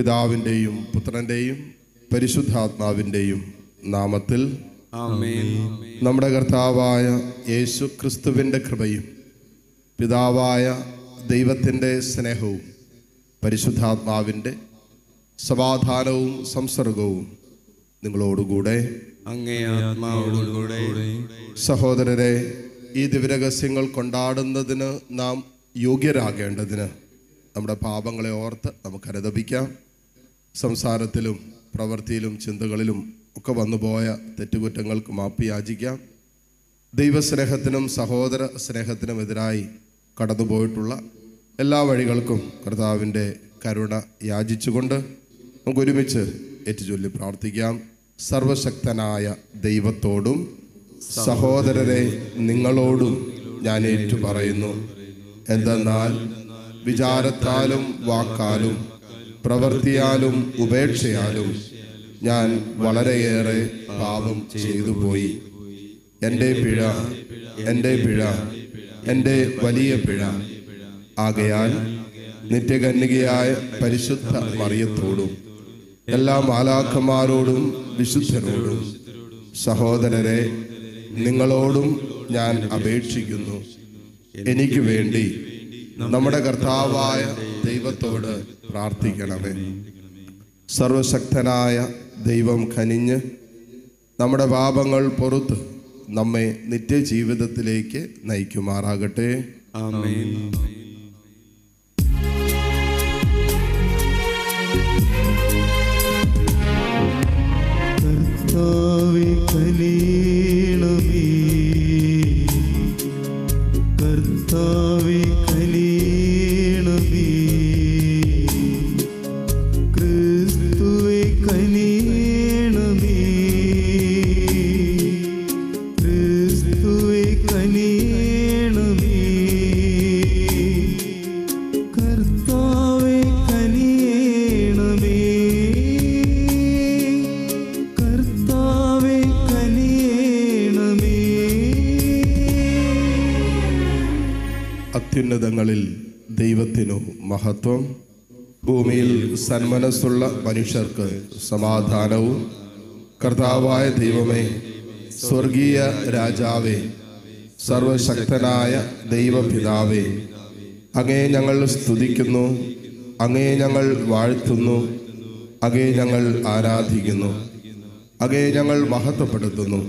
പിതാവിന്റെയും പുത്രന്റെയും പരിശുദ്ധാത്മാവിന്റെയും നാമത്തിൽ നമ്മുടെ കർത്താവായ യേശു ക്രിസ്തുവിന്റെ കൃപയും പിതാവായ ദൈവത്തിന്റെ സ്നേഹവും പരിശുദ്ധാത്മാവിന്റെ സമാധാനവും സംസർഗവും നിങ്ങളോടുകൂടെ. സഹോദരരെ ഈ ദിവരഹസ്യങ്ങൾ കൊണ്ടാടുന്നതിന് നാം യോഗ്യരാകേണ്ടതിന് നമ്മുടെ പാപങ്ങളെ ഓർത്ത് നമുക്ക് അനുദപിക്കാം. സംസാരത്തിലും പ്രവൃത്തിയിലും ചിന്തകളിലും ഒക്കെ വന്നുപോയ തെറ്റുകുറ്റങ്ങൾക്ക് മാപ്പ് യാചിക്കാം. ദൈവസ്നേഹത്തിനും സഹോദര സ്നേഹത്തിനുമെതിരായി കടന്നുപോയിട്ടുള്ള എല്ലാ വഴികൾക്കും കർത്താവിന്റെ കരുണ യാചിച്ചുകൊണ്ട് നമുക്കൊരുമിച്ച് ഏറ്റുചൊല്ലി പ്രാർത്ഥിക്കാം. സർവശക്തനായ ദൈവത്തോടും സഹോദരരെ നിങ്ങളോടും ഞാൻ ഏറ്റു പറയുന്നു എന്തെന്നാൽ വിചാരത്താലും വാക്കാലും പ്രവൃത്തിയാലും ഉപേക്ഷയാലും ഞാൻ വളരെയേറെ പാപം ചെയ്തു പോയി എന്റെ പിഴ എന്റെ പിഴ എന്റെ വലിയ പിഴ. ആകയാൽ നിത്യകന്യകയായ പരിശുദ്ധ മറിയത്തോടും എല്ലാ മാലാക്കന്മാരോടും വിശുദ്ധരോടും സഹോദരരെ നിങ്ങളോടും ഞാൻ അപേക്ഷിക്കുന്നു. എനിക്ക് വേണ്ടി നമ്മുടെ കർത്താവായ ദൈവത്തോട് പ്രാർത്ഥിക്കണമേ. സർവശക്തനായ ദൈവം കനിഞ്ഞ് നമ്മുടെ പാപങ്ങൾ പുറത്ത് നമ്മെ നിത്യജീവിതത്തിലേക്ക് നയിക്കുമാറാകട്ടെ. ആമേൻ. കർത്താവെ അത്യുന്നതങ്ങളിൽ ദൈവത്തിനു മഹത്വം ഭൂമിയിൽ സന്മനസ്സുള്ള മനുഷ്യർക്ക് സമാധാനവും. കർത്താവായ ദൈവമേ സ്വർഗീയ രാജാവേ സർവശക്തനായ ദൈവപിതാവേ അങ്ങേ ഞങ്ങൾ സ്തുതിക്കുന്നു അങ്ങേ ഞങ്ങൾ വാഴ്ത്തുന്നു അങ്ങേ ഞങ്ങൾ ആരാധിക്കുന്നു അങ്ങേ ഞങ്ങൾ മഹത്വപ്പെടുത്തുന്നു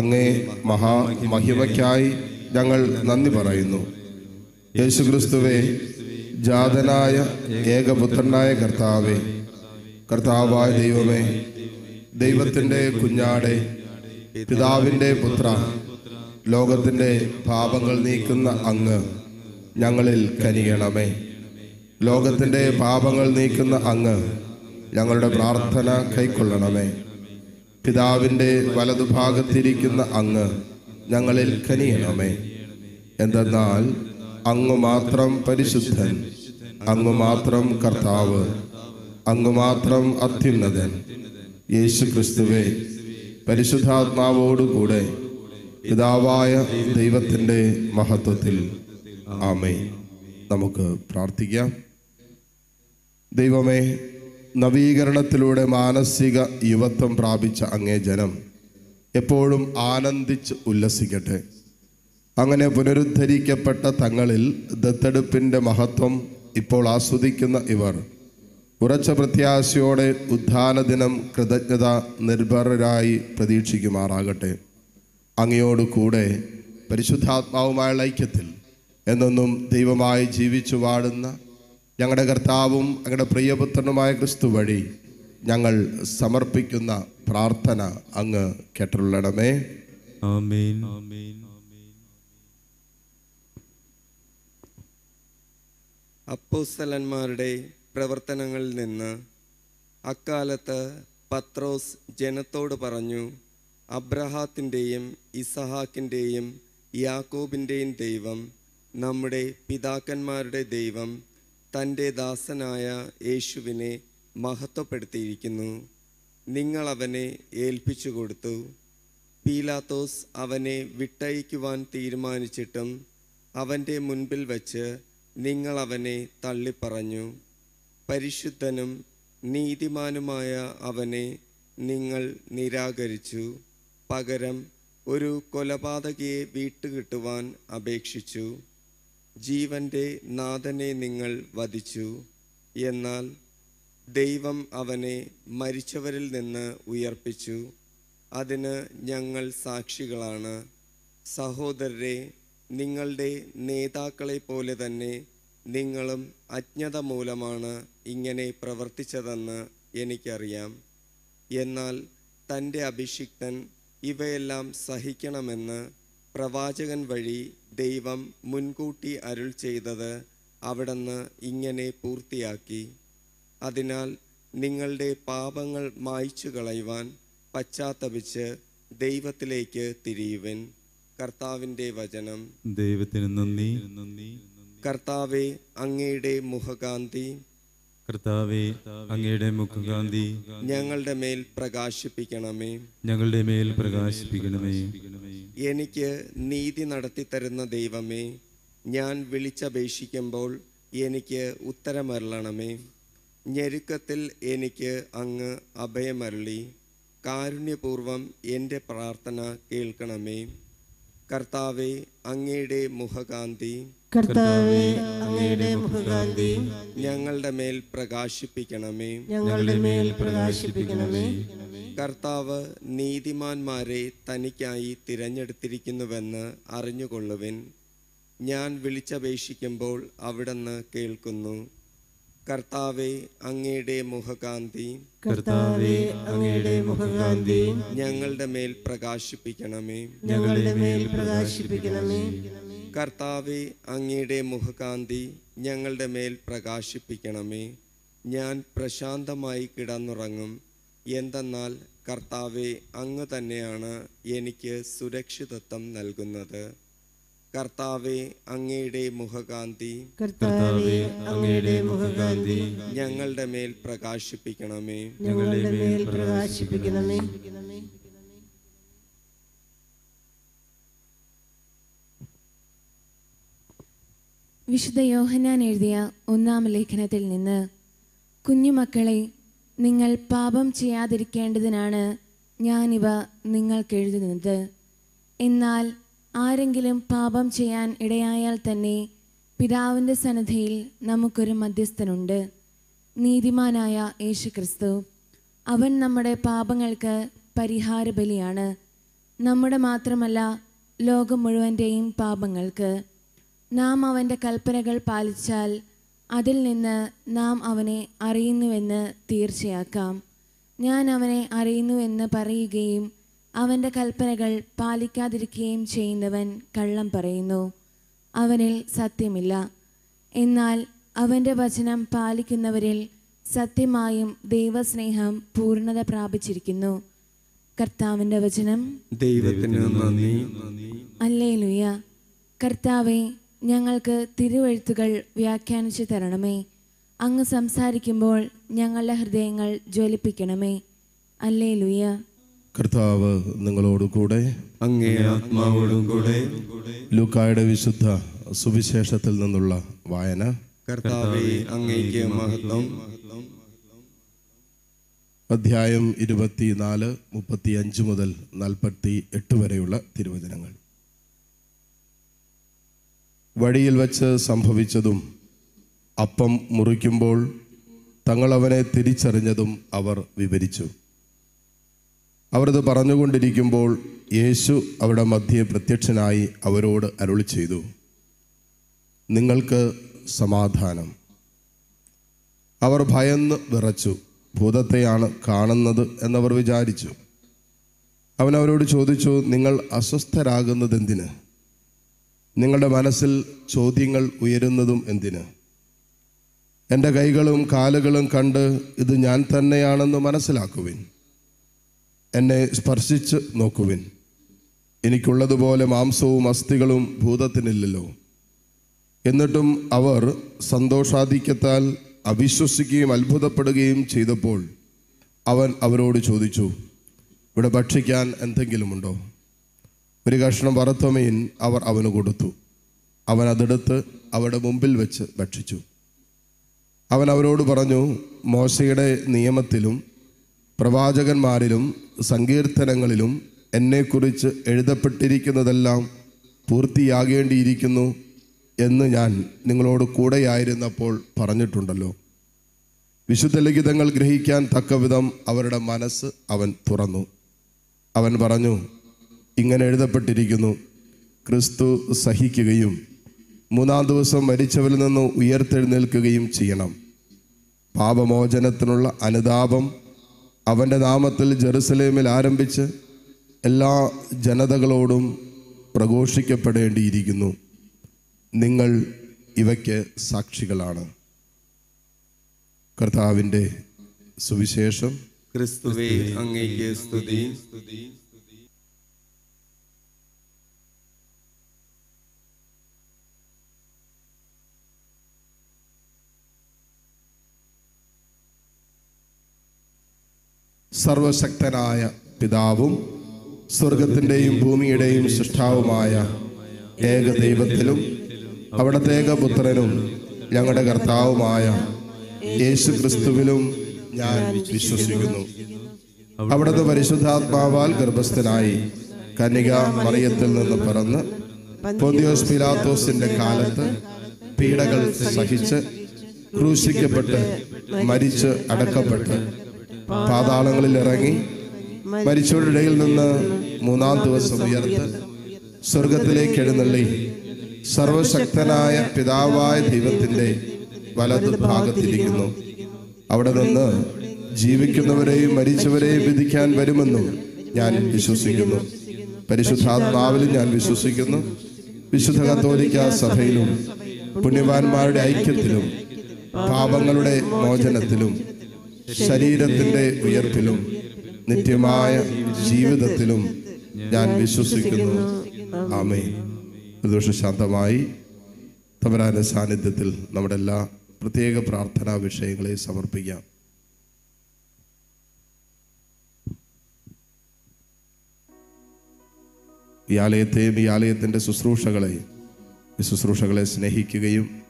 അങ്ങേ മഹാമഹിമയ്ക്കായി ഞങ്ങൾ നന്ദി പറയുന്നു. യേശുക്രിസ്തുവേ ജാതനായ ഏകപുത്രനായ കർത്താവേ കർത്താവായ ദൈവമേ ദൈവത്തിന്റെ കുഞ്ഞാടെ പിതാവിന്റെ പുത്ര ലോകത്തിന്റെ പാപങ്ങൾ നീക്കുന്ന അങ്ങ് ഞങ്ങളിൽ കനിയണമേ. ലോകത്തിന്റെ പാപങ്ങൾ നീക്കുന്ന അങ്ങ് ഞങ്ങളുടെ പ്രാർത്ഥന കൈക്കൊള്ളണമേ. പിതാവിന്റെ വലതുഭാഗത്തിരിക്കുന്ന അങ്ങ് ഞങ്ങളിൽ കനിയണമേ. എന്തെന്നാൽ അങ്ങ് മാത്രം പരിശുദ്ധൻ അങ്ങു മാത്രം കർത്താവ് അങ്ങു മാത്രം അത്യുന്നതൻ. യേശു ക്രിസ്തുവെ പരിശുദ്ധാത്മാവോടുകൂടെ പിതാവായ ദൈവത്തിന്റെ മഹത്വത്തിൽ ആമേ നമുക്ക് പ്രാർത്ഥിക്കാം. ദൈവമേ നവീകരണത്തിലൂടെ മാനസിക യുവത്വം പ്രാപിച്ച അങ്ങേ ജനം എപ്പോഴും ആനന്ദിച്ച് ഉല്ലസിക്കട്ടെ. അങ്ങനെ പുനരുദ്ധരിക്കപ്പെട്ട തങ്ങളിൽ ദത്തെടുപ്പിന്റെ മഹത്വം ഇപ്പോൾ ആസ്വദിക്കുന്ന ഇവർ. ഉറച്ച പ്രത്യാശയോടെ ഉദ്ധാന ദിനം കൃതജ്ഞത നിർഭരരായി പ്രതീക്ഷിക്കുമാറാകട്ടെ. അങ്ങയോട് കൂടെ പരിശുദ്ധാത്മാവുമായുള്ള ഐക്യത്തിൽ എന്നൊന്നും ദൈവമായി ജീവിച്ചു വാഴുന്ന ഞങ്ങളുടെ കർത്താവും ഞങ്ങളുടെ പ്രിയപുത്രനുമായ ക്രിസ്തു വഴി ഞങ്ങൾ സമർപ്പിക്കുന്ന പ്രാർത്ഥന അങ്ങ് കേട്ടുള്ളണമേ ആമേൻ. അപ്പോസ്തലന്മാരുടെ പ്രവർത്തനങ്ങളിൽ നിന്ന് അക്കാലത്ത് പത്രോസ് ജനത്തോട് പറഞ്ഞു അബ്രഹാത്തിന്റെയും ഇസഹാക്കിന്റെയും യാക്കോബിന്റെയും ദൈവം നമ്മുടെ പിതാക്കന്മാരുടെ ദൈവം തന്റെ ദാസനായ യേശുവിനെ മഹത്വപ്പെടുത്തിയിരിക്കുന്നു. നിങ്ങൾ അവനെ ഏൽപ്പിച്ചു കൊടുത്തു. പീലാത്തോസ് അവനെ വിട്ടയക്കുവാൻ തീരുമാനിച്ചിട്ടും അവന്റെ മുൻപിൽ വച്ച് നിങ്ങൾ അവനെ തള്ളിപ്പറഞ്ഞു. പരിശുദ്ധനും നീതിമാനുമായ അവനെ നിങ്ങൾ നിരാകരിച്ചു. പകരം ഒരു കൊലപാതകയെ വീട്ടുകിട്ടുവാൻ അപേക്ഷിച്ചു. ജീവന്റെ നാഥനെ നിങ്ങൾ വധിച്ചു. എന്നാൽ ദൈവം അവനെ മരിച്ചവരിൽ നിന്ന് ഉയർപ്പിച്ചു. അതിന് ഞങ്ങൾ സാക്ഷികളാണ്. സഹോദരരെ നിങ്ങളുടെ നേതാക്കളെ പോലെ തന്നെ നിങ്ങളും അജ്ഞത മൂലമാണ് ഇങ്ങനെ പ്രവർത്തിച്ചതെന്ന് എനിക്കറിയാം. എന്നാൽ തന്റെ അഭിഷിക്തൻ ഇവയെല്ലാം സഹിക്കണമെന്ന് പ്രവാചകൻ വഴി ദൈവം മുൻകൂട്ടി അരുൾ ചെയ്തത് അവിടുന്ന് ഇങ്ങനെ പൂർത്തിയാക്കി. അതിനാൽ നിങ്ങളുടെ പാപങ്ങൾ മായ്ച്ചു കളയുവാൻ പശ്ചാത്തപിച്ച് ദൈവത്തിലേക്ക് തിരിയുവിൻ. കർത്താവിന്റെ വചനം. ദൈവത്തിന് നന്ദി. നന്ദി കർത്താവെ അങ്ങയുടെ മുഖകാന്തി. കർത്താവെ അങ്ങയുടെ മുഖകാന്തി. ഞങ്ങളുടെ മേൽ പ്രകാശിപ്പിക്കണമേ. ഞങ്ങളുടെ മേൽ പ്രകാശിപ്പിക്കണമേ. എനിക്ക് നീതി നടത്തി തരുന്ന ദൈവമേ ഞാൻ വിളിച്ചപേക്ഷിക്കുമ്പോൾ എനിക്ക് ഉത്തരമരളണമേ. ഞെരുക്കത്തിൽ എനിക്ക് അങ്ങ് അഭയമരളി. കാരുണ്യപൂർവം എന്റെ പ്രാർത്ഥന കേൾക്കണമേ. കർത്താവെ അങ്ങയുടെ മുഖകാന്തി. കർത്താവെ അങ്ങയുടെ മുഖകാന്തി. ഞങ്ങളുടെ മേൽ പ്രകാശിപ്പിക്കണമേ. ഞങ്ങളുടെ മേൽ പ്രകാശിപ്പിക്കണമേ. കർത്താവ് നീതിമാന്മാരെ തനിക്കായി തിരഞ്ഞെടുത്തിരിക്കുന്നുവെന്ന് അറിഞ്ഞുകൊള്ളുവിൻ. ഞാൻ വിളിച്ചപേക്ഷിക്കുമ്പോൾ അവിടുന്ന് കേൾക്കുന്നു. കർത്താവെ അങ്ങയുടെ മുഖകാന്തി. കർത്താവെ അങ്ങയുടെ മുഖകാന്തി. ഞങ്ങളുടെ മേൽ പ്രകാശിപ്പിക്കണമേ. ഞങ്ങളുടെ മേൽ പ്രകാശിപ്പിക്കണമേ. കർത്താവെ അങ്ങയുടെ മുഖകാന്തി ഞങ്ങളുടെ മേൽ പ്രകാശിപ്പിക്കണമേ. ഞാൻ പ്രശാന്തമായി കിടന്നുറങ്ങും. എന്തെന്നാൽ കർത്താവെ അങ്ങ് തന്നെയാണ് എനിക്ക് സുരക്ഷിതത്വം നൽകുന്നത്. കർത്താവെ അങ്ങയുടെ മുഖകാന്തി. കർത്താവെ അങ്ങയുടെ മുഖകാന്തി. ഞങ്ങളുടെ മേൽ പ്രകാശിപ്പിക്കണമേ. ഞങ്ങളുടെ മേൽ പ്രകാശിപ്പിക്കണമേ. വിശുദ്ധ യോഹന്നാൻ എഴുതിയ ഒന്നാം ലേഖനത്തിൽ നിന്ന് കുഞ്ഞുമക്കളെ നിങ്ങൾ പാപം ചെയ്യാതിരിക്കേണ്ടതിനാണ് ഞാനിവ നിങ്ങൾക്ക് എഴുതുന്നത് എന്നാൽ ആരെങ്കിലും പാപം ചെയ്യാൻ ഇടയായാൽ തന്നെ പിതാവിന്റെ സന്നദ്ധയിൽ നമുക്കൊരു മധ്യസ്ഥനുണ്ട്. നീതിമാനായ യേശുക്രിസ്തു അവൻ നമ്മുടെ പാപങ്ങൾക്ക് പരിഹാര ബലിയാണ് നമ്മുടെ മാത്രമല്ല ലോകം മുഴുവന്റെയും പാപങ്ങൾക്ക്. നാം അവന്റെ കൽപ്പനകൾ പാലിച്ചാൽ അതിൽ നിന്ന് നാം അവനെ അറിയുന്നുവെന്ന് തീർച്ചയാക്കാം. ഞാൻ അവനെ അറിയുന്നുവെന്ന് പറയുകയും അവന്റെ കൽപ്പനകൾ പാലിക്കാതിരിക്കുകയും ചെയ്യുന്നവൻ കള്ളം പറയുന്നു. അവനിൽ സത്യമില്ല. എന്നാൽ അവന്റെ വചനം പാലിക്കുന്നവരിൽ സത്യമായും ദൈവസ്നേഹം പൂർണത പ്രാപിച്ചിരിക്കുന്നു. കർത്താവിന്റെ വചനം? ദൈവത്തിന് നന്ദി. അല്ലേലുയ. കർത്താവെ ഞങ്ങൾക്ക് തിരുവഴുത്തുകൾ വ്യാഖ്യാനിച്ചു തരണമേ. അങ്ങ് സംസാരിക്കുമ്പോൾ ഞങ്ങളുടെ ഹൃദയങ്ങൾ ജ്വലിപ്പിക്കണമേ. അല്ലേലുയ. കർത്താവ് നിങ്ങളോട് കൂടെ. അങ്ങേ ആത്മാവോടും കൂടെ. ലൂക്കായുടെ വിശുദ്ധ സുവിശേഷത്തിൽ നിന്നുള്ള വായന. കർത്താവേ അങ്ങേക്ക് മഹത്വം. അധ്യായം ഇരുപത്തിനാല് മുപ്പത്തി അഞ്ച് മുതൽ നാൽപ്പത്തി എട്ട് വരെയുള്ള തിരുവചനങ്ങൾ. വഴിയിൽ വച്ച് സംഭവിച്ചതും അപ്പം മുറിക്കുമ്പോൾ തങ്ങളവനെ തിരിച്ചറിഞ്ഞതും അവർ വിവരിച്ചു. അവർ ഇത് പറഞ്ഞുകൊണ്ടിരിക്കുമ്പോൾ യേശു അവിടെ മധ്യേ പ്രത്യക്ഷനായി അവരോട് അരുളി ചെയ്തു. നിങ്ങൾക്ക് സമാധാനം. അവർ ഭയന്ന് വിറച്ചു. ഭൂതത്തെയാണ് കാണുന്നത് എന്നവർ വിചാരിച്ചു. അവൻ അവരോട് ചോദിച്ചു നിങ്ങൾ അസ്വസ്ഥരാകുന്നത് എന്തിന് നിങ്ങളുടെ മനസ്സിൽ ചോദ്യങ്ങൾ ഉയരുന്നതും എന്തിന്? എന്റെ കൈകളും കാലുകളും കണ്ട് ഇത് ഞാൻ തന്നെയാണെന്ന് മനസ്സിലാക്കുവിൻ. എന്നെ സ്പർശിച്ച് നോക്കുവിൻ. എനിക്കുള്ളതുപോലെ മാംസവും അസ്ഥികളും ഭൂതത്തിനില്ലല്ലോ. എന്നിട്ടും അവർ സന്തോഷാധിക്യത്താൽ അവിശ്വസിക്കുകയും അത്ഭുതപ്പെടുകയും ചെയ്തപ്പോൾ അവൻ അവരോട് ചോദിച്ചു ഇവിടെ ഭക്ഷിക്കാൻ എന്തെങ്കിലുമുണ്ടോ? ഒരു കഷ്ണം വറുത്തമീൻ അവർ അവന് കൊടുത്തു. അവൻ അതെടുത്ത് അവരുടെ മുമ്പിൽ വെച്ച് ഭക്ഷിച്ചു. അവൻ അവരോട് പറഞ്ഞു മോശയുടെ നിയമത്തിലും പ്രവാചകന്മാരിലും സങ്കീർത്തനങ്ങളിലും എന്നെക്കുറിച്ച് എഴുതപ്പെട്ടിരിക്കുന്നതെല്ലാം പൂർത്തിയാകേണ്ടിയിരിക്കുന്നു എന്ന് ഞാൻ നിങ്ങളോട് കൂടെയായിരുന്നപ്പോൾ പറഞ്ഞിട്ടുണ്ടല്ലോ. വിശുദ്ധ ലിഖിതങ്ങൾ ഗ്രഹിക്കാൻ തക്കവിധം അവരുടെ മനസ്സ് അവൻ തുറന്നു. അവൻ പറഞ്ഞു ഇങ്ങനെ എഴുതപ്പെട്ടിരിക്കുന്നു. ക്രിസ്തു സഹിക്കുകയും മൂന്നാം ദിവസം മരിച്ചവരിൽ നിന്ന് ഉയർത്തെഴുന്നേൽക്കുകയും ചെയ്യണം. പാപമോചനത്തിനുള്ള അനുതാപം അവന്റെ നാമത്തിൽ ജെറുസലേമിൽ ആരംഭിച്ച് എല്ലാ ജനതകളോടും പ്രഘോഷിക്കപ്പെടേണ്ടിയിരിക്കുന്നു. നിങ്ങൾ ഇവയ്ക്ക് സാക്ഷികളാണ്. കർത്താവിന്റെ സുവിശേഷം. ക്രിസ്തുവേ അങ്ങേക്ക് സ്തുതി. സർവശക്തനായ പിതാവും സ്വർഗത്തിന്റെയും ഭൂമിയുടെയും സൃഷ്ടാവുമായ ഏകദൈവത്തിലും അവിടത്തെ ഏകപുത്രനും ഞങ്ങളുടെ കർത്താവുമായ യേശു ക്രിസ്തുവിലും ഞാൻ വിശ്വസിക്കുന്നു. അവിടുത്തെ പരിശുദ്ധാത്മാവാൽ ഗർഭസ്ഥനായി കന്യക മറിയത്തിൽ നിന്ന് പിറന്ന് പൊന്തിയോസ് പിലാത്തോസിന്റെ കാലത്ത് പീഡകൾ സഹിച്ച് ക്രൂശിക്കപ്പെട്ട് മരിച്ച് അടക്കപ്പെട്ട് പാതാളങ്ങളിൽ ഇറങ്ങി മരിച്ചവരുടെ ഇടയിൽ നിന്ന് മൂന്നാം ദിവസം ഉയർത്ത് സ്വർഗത്തിലേക്ക് എഴുന്നള്ളി. സർവശക്തനായ പിതാവായ ദൈവത്തിന്റെ വലതുഭാഗത്തിരിക്കുന്നു അവിടെ നിന്ന് ജീവിക്കുന്നവരെയും മരിച്ചവരെയും വിധിക്കാൻ വരുമെന്നും ഞാൻ വിശ്വസിക്കുന്നു. പരിശുദ്ധാത്മാവിലും ഞാൻ വിശ്വസിക്കുന്നു. വിശുദ്ധ കത്തോലിക്ക സഭയിലും പുണ്യവാന്മാരുടെ ഐക്യത്തിലും പാപങ്ങളുടെ മോചനത്തിലും ശരീരത്തിന്റെ ഉയർപ്പിലും നിത്യമായ ജീവിതത്തിലും ഞാൻ വിശ്വസിക്കുന്നു. ആമേ പ്രദോഷ ശാന്തമായി തമരാന്റെ സാന്നിധ്യത്തിൽ നമ്മുടെ എല്ലാ പ്രത്യേക പ്രാർത്ഥനാ വിഷയങ്ങളെ സമർപ്പിക്കാം. ഈ ആലയത്തെയും ഈ ആലയത്തിന്റെ ശുശ്രൂഷകളെയും ഈ ശുശ്രൂഷകളെ സ്നേഹിക്കുകയും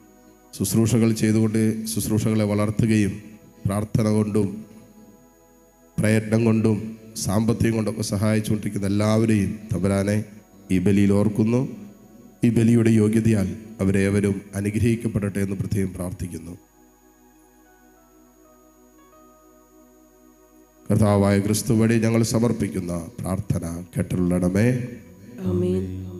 ശുശ്രൂഷകൾ ചെയ്തുകൊണ്ട് ശുശ്രൂഷകളെ വളർത്തുകയും പ്രാർത്ഥന കൊണ്ടും പ്രയത്നം കൊണ്ടും സാമ്പത്തികം കൊണ്ടൊക്കെ സഹായിച്ചുകൊണ്ടിരിക്കുന്ന എല്ലാവരെയും തബരാനെ ഈ ബലിയിൽ ഓർക്കുന്നു. ഈ ബലിയുടെ യോഗ്യതയാൽ അവരേവരും അനുഗ്രഹിക്കപ്പെടട്ടെ എന്ന് പ്രത്യേകം പ്രാർത്ഥിക്കുന്നു. കർത്താവായ ക്രിസ്തു വഴി ഞങ്ങൾ സമർപ്പിക്കുന്ന പ്രാർത്ഥന കേട്ടുള്ളടമേ ആമേൻ.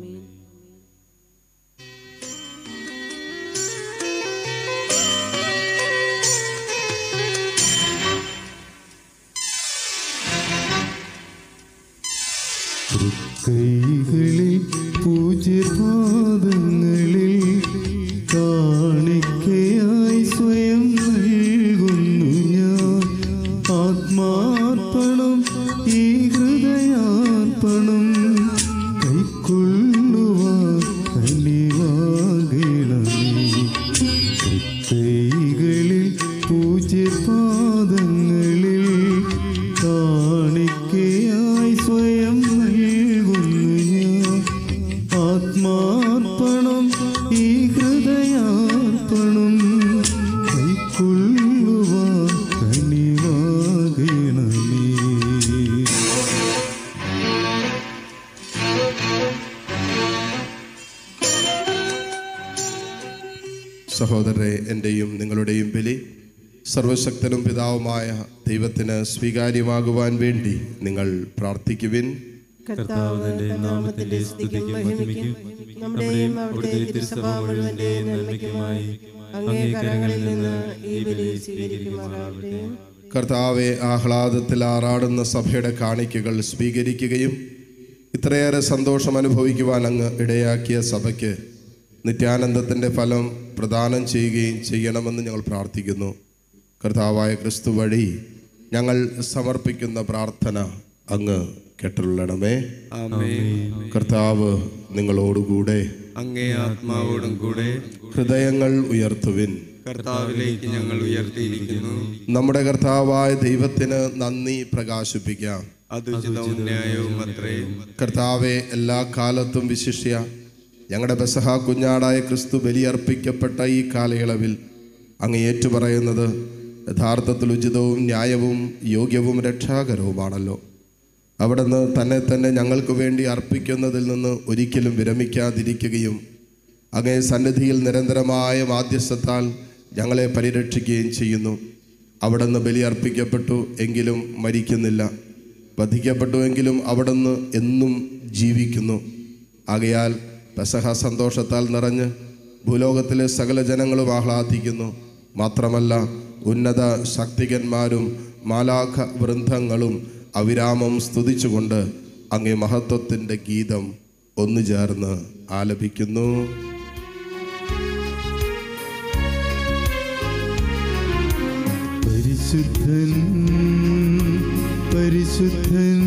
എന്റെയും നിങ്ങളുടെയും ബലി സർവശക്തനും പിതാവുമായ ദൈവത്തിന് സ്വീകാര്യമാകുവാൻ വേണ്ടി നിങ്ങൾ പ്രാർത്ഥിക്കുവിൻ. കർത്താവിന്റെ നാമത്തിന്റെ സ്തുതിക്കും മഹിമയ്ക്കും നമ്മുടെയും അവിടുത്തെ തിരുസഭ മുഴുവന്റെയും നന്മയ്ക്കുമായി അങ്ങേ നിന്ന് ഈ ബലി കർത്താവെ ആഹ്ലാദത്തിൽ ആറാടുന്ന സഭയുടെ കാണിക്കകൾ സ്വീകരിക്കുകയും ഇത്രയേറെ സന്തോഷം അനുഭവിക്കുവാൻ അങ്ങ് ഇടയാക്കിയ സഭയ്ക്ക് നിത്യാനന്ദത്തിന്റെ ഫലം പ്രദാനം ചെയ്യുകയും ചെയ്യണമെന്ന് ഞങ്ങൾ പ്രാർത്ഥിക്കുന്നു. കർത്താവായ ക്രിസ്തു വഴി ഞങ്ങൾ സമർപ്പിക്കുന്ന പ്രാർത്ഥന അങ്ങ് കേട്ടുള്ളണമേ കർത്താവ് നിങ്ങളോടുകൂടെ. അങ്ങേ ആത്മാവോടും കൂടെ. ഹൃദയങ്ങൾ ഉയർത്തുവിൻ. കർത്താവിലേക്ക് ഞങ്ങൾ ഉയർത്തിയിരിക്കുന്നു. നമ്മുടെ കർത്താവായ ദൈവത്തിന് നന്ദി പ്രകാശിപ്പിക്കാം. അതുചിതവും ന്യായവും അത്രേ കർത്താവെ എല്ലാ കാലത്തും വിശിഷ്യ ഞങ്ങളുടെ ബസഹ കുഞ്ഞാടായ ക്രിസ്തു ബലിയർപ്പിക്കപ്പെട്ട ഈ കാലയളവിൽ അങ്ങ് ഏറ്റുപറയുന്നത് യഥാർത്ഥത്തിൽ ഉചിതവും ന്യായവും യോഗ്യവും രക്ഷാകരവുമാണല്ലോ. അവിടുന്ന് തന്നെ തന്നെ ഞങ്ങൾക്ക് വേണ്ടി അർപ്പിക്കുന്നതിൽ നിന്ന് ഒരിക്കലും വിരമിക്കാതിരിക്കുകയും അങ്ങേ സന്നിധിയിൽ നിരന്തരമായ മാധ്യസ്ഥത്താൽ ഞങ്ങളെ പരിരക്ഷിക്കുകയും ചെയ്യുന്നു. അവിടുന്ന് ബലിയർപ്പിക്കപ്പെട്ടു എങ്കിലും മരിക്കുന്നില്ല. വധിക്കപ്പെട്ടു എങ്കിലും അവിടുന്ന് എന്നും ജീവിക്കുന്നു. ആകയാൽ പെസഹ സന്തോഷത്താൽ നിറഞ്ഞ് ഭൂലോകത്തിലെ സകല ജനങ്ങളും ആഹ്ലാദിക്കുന്നു. മാത്രമല്ല ഉന്നത ശക്തികന്മാരും മാലാഖ വൃന്ദങ്ങളും അവിരാമം സ്തുതിച്ചുകൊണ്ട് അങ്ങേ മഹത്വത്തിന്റെ ഗീതം ഒന്നു ചേർന്ന് ആലപിക്കുന്നു. പരിശുദ്ധൻ പരിശുദ്ധൻ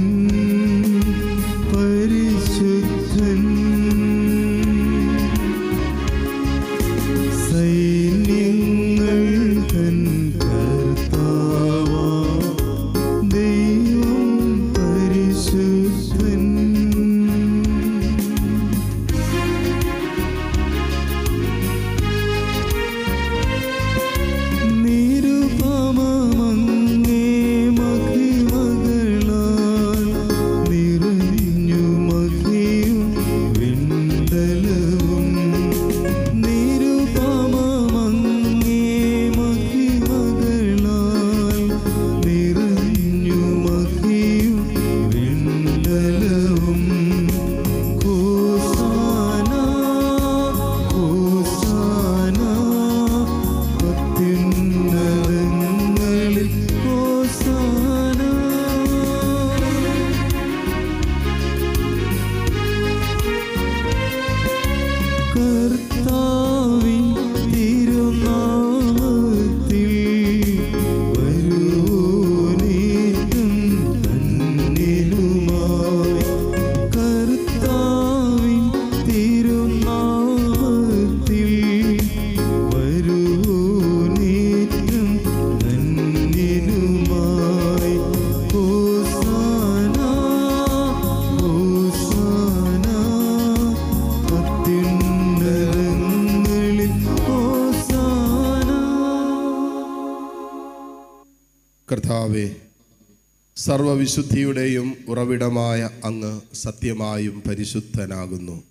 സർവവിശുദ്ധിയുടെയും ഉറവിടമായ അങ്ങ് സത്യമായും പരിശുദ്ധനാകുന്നു.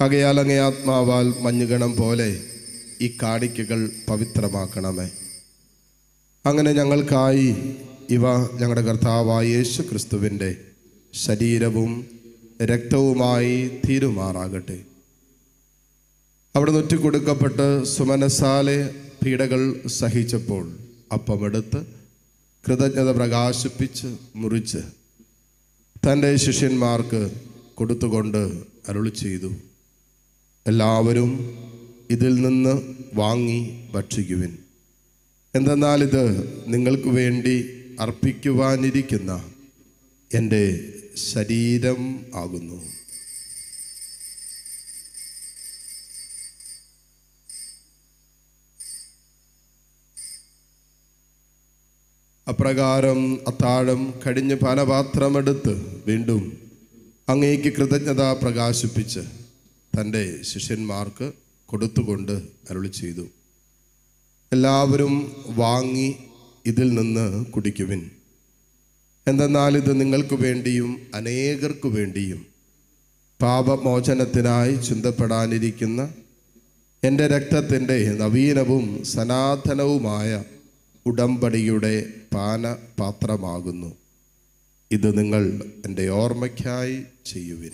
ആകയാൽ അങ്ങേ ആത്മാവാൽ മഞ്ഞുകണം പോലെ ഈ കാണിക്കകൾ പവിത്രമാക്കണമേ. അങ്ങനെ ഞങ്ങൾക്കായി ഇവ ഞങ്ങളുടെ കർത്താവായ യേശു ക്രിസ്തുവിന്റെ ശരീരവും രക്തവുമായി തീരുമാറാകട്ടെ. അവിടെ നൊറ്റിക്കൊടുക്കപ്പെട്ട് സുമനസാലെ പീഡകൾ സഹിച്ചപ്പോൾ അപ്പമെടുത്ത് കൃതജ്ഞത പ്രകാശിപ്പിച്ച് മുറിച്ച് തന്റെ ശിഷ്യന്മാർക്ക് കൊടുത്തുകൊണ്ട് അരുളി ചെയ്തു. എല്ലാവരും ഇതിൽ നിന്ന് വാങ്ങി ഭക്ഷിക്കുവിൻ. എന്തെന്നാൽ ഇത് നിങ്ങൾക്ക് വേണ്ടി അർപ്പിക്കുവാനിരിക്കുന്ന എന്റെ ശരീരം ആകുന്നു. അപ്രകാരം അത്താഴം കഴിഞ്ഞ് പാനപാത്രമെടുത്ത് വീണ്ടും അങ്ങേക്ക് കൃതജ്ഞത പ്രകാശിപ്പിച്ച് തന്റെ ശിഷ്യന്മാർക്ക് കൊടുത്തുകൊണ്ട് അരുളി ചെയ്തു. എല്ലാവരും വാങ്ങി ഇതിൽ നിന്ന് കുടിക്കുവിൻ. എന്തെന്നാൽ ഇത് നിങ്ങൾക്ക് വേണ്ടിയും അനേകർക്കു വേണ്ടിയും പാപമോചനത്തിനായി ചിന്തപ്പെടാനിരിക്കുന്ന എന്റെ രക്തത്തിന്റെ നവീനവും സനാതനവുമായ ഉടമ്പടിയുടെ പാനപാത്രമാകുന്നു. ഇത് നിങ്ങൾ എന്റെ ഓർമ്മയ്ക്കായി ചെയ്യുവിൻ.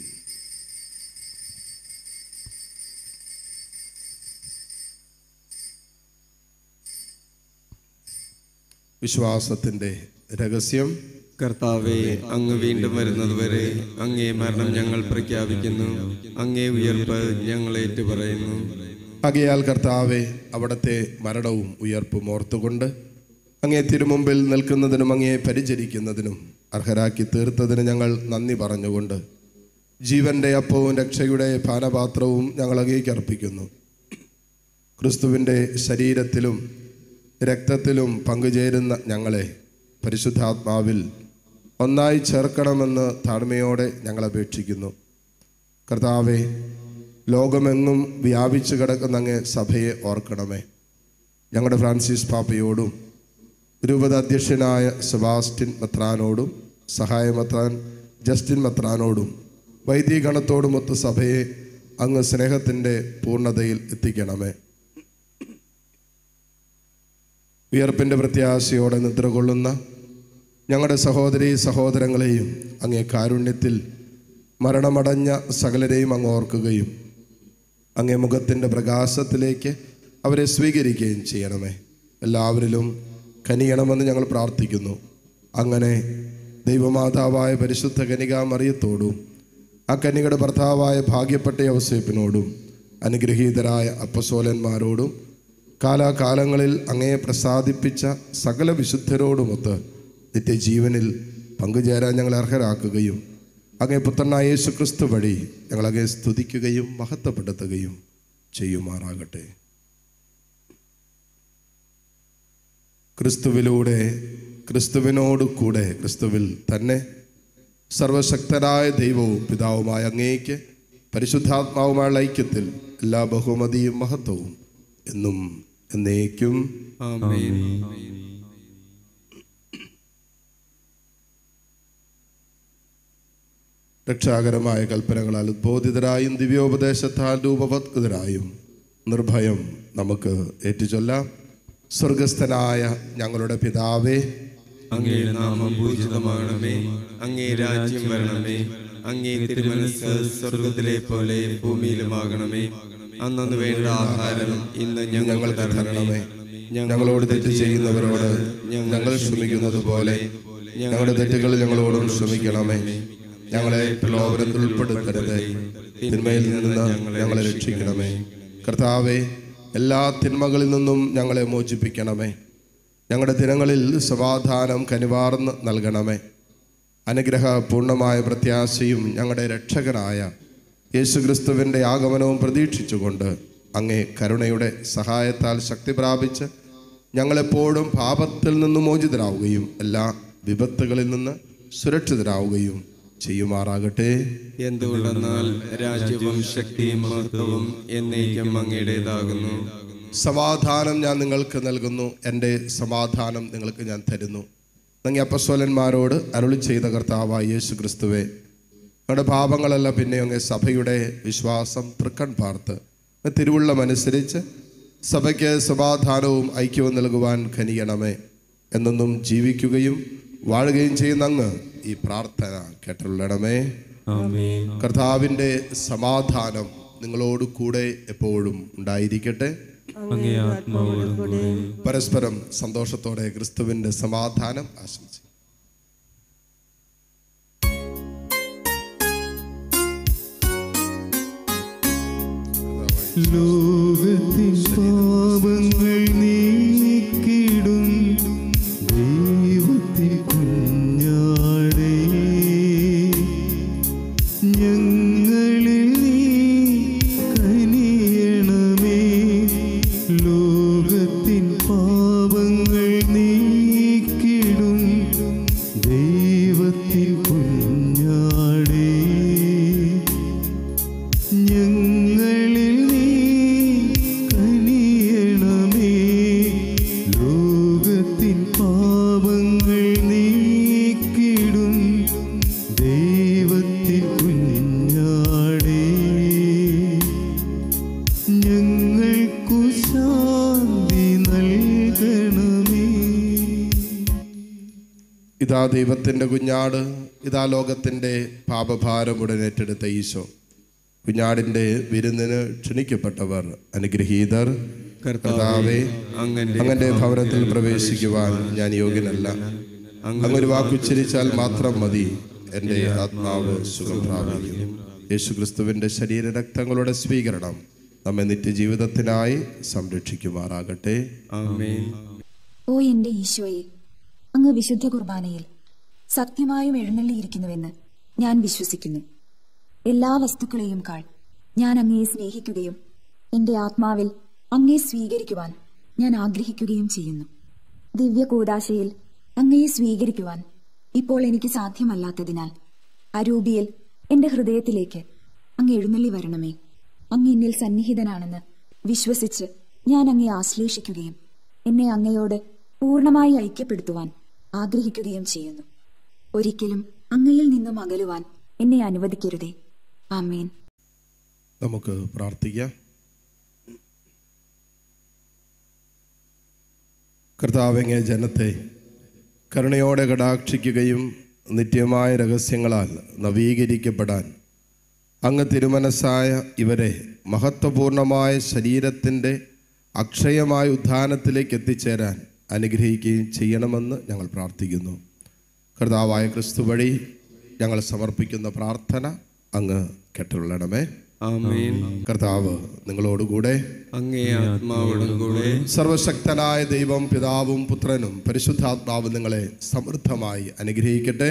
വിശ്വാസത്തിന്റെ രഹസ്യം കർത്താവെ അങ്ങ് വീണ്ടും വരുന്നതുവരെ അങ്ങേ മരണം ഞങ്ങൾ പ്രഖ്യാപിക്കുന്നു. അങ്ങേ ഉയർപ്പ് ഞങ്ങൾ ഏറ്റുപറയുന്നു. ആകയാൽ കർത്താവെ അവിടുത്തെ മരണവും ഉയർപ്പും ഓർത്തുകൊണ്ട് അങ്ങേ തിരുമുമ്പിൽ നിൽക്കുന്നതിനും അങ്ങയെ പരിചരിക്കുന്നതിനും അർഹരാക്കി തീർത്തതിന് ഞങ്ങൾ നന്ദി പറഞ്ഞുകൊണ്ട് ജീവന്റെ അപ്പവും രക്ഷയുടെ പാനപാത്രവും ഞങ്ങൾ അങ്ങേക്ക് അർപ്പിക്കുന്നു. ക്രിസ്തുവിന്റെ ശരീരത്തിലും രക്തത്തിലും പങ്കുചേരുന്ന ഞങ്ങളെ പരിശുദ്ധാത്മാവിൽ ഒന്നായി ചേർക്കണമെന്ന് താഴ്മയോടെ ഞങ്ങൾ അപേക്ഷിക്കുന്നു. കർത്താവെ ലോകമെങ്ങും വ്യാപിച്ചു കിടക്കുന്ന അങ്ങേ സഭയെ ഓർക്കണമേ. ഞങ്ങളുടെ ഫ്രാൻസിസ് പാപ്പയോടും രൂപത അധ്യക്ഷനായ സെബാസ്റ്റ്യൻ മത്രാനോടും സഹായ മത്രാൻ ജസ്റ്റിൻ മത്രാനോടും വൈദികഗണത്തോടുമൊത്ത് സഭയെ അങ്ങ് സ്നേഹത്തിന്റെ പൂർണതയിൽ എത്തിക്കണമേ. വിയർപ്പിന്റെ പ്രത്യാശയോടെ നിദ്ര കൊള്ളുന്ന ഞങ്ങളുടെ സഹോദരി സഹോദരങ്ങളെയും അങ്ങേ കാരുണ്യത്തിൽ മരണമടഞ്ഞ സകലരെയും അങ്ങ് ഓർക്കുകയും അങ്ങേ മുഖത്തിന്റെ പ്രകാശത്തിലേക്ക് അവരെ സ്വീകരിക്കുകയും ചെയ്യണമേ. എല്ലാവരിലും കനിയണമെന്ന് ഞങ്ങൾ പ്രാർത്ഥിക്കുന്നു. അങ്ങനെ ദൈവമാതാവായ പരിശുദ്ധ കനിക മറിയത്തോടും ആ കനികയുടെ ഭർത്താവായ ഭാഗ്യപ്പെട്ട യവസേപ്പിനോടും അനുഗ്രഹീതരായ അപ്പസോലന്മാരോടും കാലാകാലങ്ങളിൽ അങ്ങയെ പ്രസാദിപ്പിച്ച സകല വിശുദ്ധരോടുമൊത്ത് നിത്യജീവനിൽ പങ്കുചേരാൻ ഞങ്ങളെ അർഹരാക്കുകയും അങ്ങേ പുത്രനായ യേശു ക്രിസ്തു വഴി ഞങ്ങളങ്ങേ സ്തുതിക്കുകയും മഹത്വപ്പെടുത്തുകയും ചെയ്യുമാറാകട്ടെ. ക്രിസ്തുവിലൂടെ ക്രിസ്തുവിനോട് കൂടെ ക്രിസ്തുവിൽ തന്നെ സർവശക്തരായ ദൈവവും പിതാവുമായ അങ്ങേക്ക് പരിശുദ്ധാത്മാവുമായുള്ള ഐക്യത്തിൽ എല്ലാ ബഹുമതിയും മഹത്വവും എന്നും എന്നേക്കും രക്ഷാകരമായ കൽപ്പനകളാൽ ഉദ്ബോധിതരായും ദിവ്യോപദേശത്താൽ രൂപവത്കൃതരായും നിർഭയം നമുക്ക് ഏറ്റുചൊല്ലാം. സ്വർഗസ്ഥനായ ഞങ്ങളുടെ പിതാവേ. അങ്ങേ നാമം പൂജിതമാകണമേ. അങ്ങേ രാജ്യം വരണമേ. അങ്ങേ തിരുമനസ് സ്വർഗത്തിലെ പോലെ ഭൂമിയിലുമാകണമേ. അന്നു വേണ്ട ആഹാരം ഇന്ന് ഞങ്ങൾ തരണമേ. ഞങ്ങളോട് തെറ്റ് ചെയ്യുന്നവരോട് ഞങ്ങൾ ശ്രമിക്കുന്നത് പോലെ ഞങ്ങളുടെ തെറ്റുകൾ ഞങ്ങളോടും ശ്രമിക്കണമേ ഞങ്ങളെ പ്രലോഭനത്തിൽ ഉൾപ്പെടുത്തരുത്. തിന്മയിൽ നിന്ന് ഞങ്ങളെ രക്ഷിക്കണമേ. കർത്താവെ എല്ലാ തിന്മകളിൽ നിന്നും ഞങ്ങളെ മോചിപ്പിക്കണമേ. ഞങ്ങളുടെ ദിനങ്ങളിൽ സമാധാനം കനിവാർന്ന് നൽകണമേ. അനുഗ്രഹ പൂർണമായ പ്രത്യാശയും ഞങ്ങളുടെ രക്ഷകനായ യേശുക്രിസ്തുവിന്റെ ആഗമനവും പ്രതീക്ഷിച്ചുകൊണ്ട് അങ്ങേ കരുണയുടെ സഹായത്താൽ ശക്തി പ്രാപിച്ച് ഞങ്ങളെപ്പോഴും പാപത്തിൽ നിന്ന് മോചിതരാവുകയും എല്ലാ വിപത്തുകളിൽ നിന്ന് സുരക്ഷിതരാവുകയും ചെയ്യുമാറാകട്ടെ. എന്തുകൊണ്ടെന്നാൽ രാജ്യവും ശക്തിയും മഹത്വവും എന്നേക്കും അങ്ങയുടേതാകുന്നു. സമാധാനം ഞാൻ നിങ്ങൾക്ക് നൽകുന്നു. എന്റെ സമാധാനം നിങ്ങൾക്ക് ഞാൻ തരുന്നു. നങ്ങി അപ്പസ്വലന്മാരോട് അരുളി ചെയ്ത കർത്താവായ യേശു ക്രിസ്തുവെ ഞങ്ങളുടെ പാപങ്ങളല്ല പിന്നെ അങ്ങ് സഭയുടെ വിശ്വാസം തൃക്കൺ പാർത്ത്. തിരുവുള്ളമനുസരിച്ച് സഭയ്ക്ക് സമാധാനവും ഐക്യവും നൽകുവാൻ ഖനിയണമേ എന്നൊന്നും ജീവിക്കുകയും വാഴുകയും ചെയ്യുന്ന അങ്ങ് ഈ പ്രാർത്ഥന കേട്ടുള്ളണമേ കർത്താവിന്റെ കർത്താവിന്റെ സമാധാനം നിങ്ങളോട് കൂടെ എപ്പോഴും ഉണ്ടായിരിക്കട്ടെ. പരസ്പരം സന്തോഷത്തോടെ ക്രിസ്തുവിന്റെ സമാധാനം ആശംസിക്കും ലോകത്തിൻ പാപങ്ങൾ ഇതാ ദൈവത്തിന്റെ കുഞ്ഞാട് ഇതാ ലോകത്തിന്റെ പാപഭാരം ഉടൻ ഏറ്റെടുത്ത ഈശോ. കുഞ്ഞാടിന്റെ വിരുന്നിന് ക്ഷണിക്കപ്പെട്ടവർ അനുഗ്രഹീതർ കർത്താവെ അങ്ങന്റെ ഭവനത്തിൽ പ്രവേശിക്കുവാൻ ഞാൻ യോഗ്യനല്ല. അങ്ങൊരു വാക്കുച്ചരിച്ചാൽ മാത്രം മതി. എന്റെ ആത്മാവ് സുഖം പ്രാപിക്കും. യേശുക്രിസ്തുവിന്റെ ശരീര രക്തങ്ങളുടെ സ്വീകരണം നമ്മെ നിത്യജീവിതത്തിനായി സംരക്ഷിക്കുമാറാകട്ടെ. ആമേൻ. ഓ എന്റെ ഈശോയെ അങ്ങ് വിശുദ്ധ കുർബാനയിൽ സത്യമായും എഴുന്നള്ളിയിരിക്കുന്നുവെന്ന് ഞാൻ വിശ്വസിക്കുന്നു. എല്ലാ വസ്തുക്കളെയും കാൾ ഞാൻ അങ്ങയെ സ്നേഹിക്കുകയും എന്റെ ആത്മാവിൽ അങ്ങയെ സ്വീകരിക്കുവാൻ ഞാൻ ആഗ്രഹിക്കുകയും ചെയ്യുന്നു. ദിവ്യ കൂടാശയിൽ അങ്ങയെ സ്വീകരിക്കുവാൻ ഇപ്പോൾ എനിക്ക് സാധ്യമല്ലാത്തതിനാൽ അരൂപിയിൽ എന്റെ ഹൃദയത്തിലേക്ക് അങ്ങ് എഴുന്നള്ളി വരണമേ. അങ്ങ് എന്നിൽ സന്നിഹിതനാണെന്ന് വിശ്വസിച്ച് ഞാൻ അങ്ങയെ ആശ്ലേഷിക്കുകയും എന്നെ അങ്ങയോട് പൂർണമായി ഐക്യപ്പെടുത്തുവാൻ ആഗ്രഹിക്കുകയും ചെയ്യുന്നു. ഒരിക്കലും അങ്ങയിൽ നിന്നും അകലുവാൻ എന്നെ അനുവദിക്കരുതേ. ആമേൻ. നമുക്ക് പ്രാർത്ഥിക്കാം. കർത്താവെങ്ങ ജനത്തെ കരുണയോടെ കടാക്ഷിക്കുകയും നിത്യമായ രഹസ്യങ്ങളാൽ നവീകരിക്കപ്പെടാൻ അങ്ങ് തിരുമനസ്സായ ഇവരെ മഹത്വപൂർണമായ ശരീരത്തിന്റെ അക്ഷയമായ ഉദ്ധാനത്തിലേക്ക് എത്തിച്ചേരാൻ അനുഗ്രഹിക്കുകയും ചെയ്യണമെന്ന് ഞങ്ങൾ പ്രാർത്ഥിക്കുന്നു. കർത്താവായ ക്രിസ്തു വഴി ഞങ്ങൾ സമർപ്പിക്കുന്ന പ്രാർത്ഥന അങ്ങ് കെട്ടുള്ളണമേ കർത്താവ് നിങ്ങളോടുകൂടെ കൂടെ സർവശക്തനായ ദൈവം പിതാവും പുത്രനും പരിശുദ്ധാത്മാവ് നിങ്ങളെ സമൃദ്ധമായി അനുഗ്രഹിക്കട്ടെ.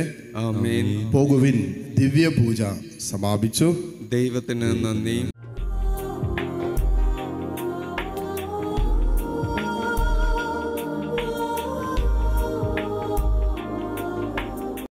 പോകുവിൻ ദിവ്യപൂജ സമാപിച്ചു. ദൈവത്തിന് നന്ദി.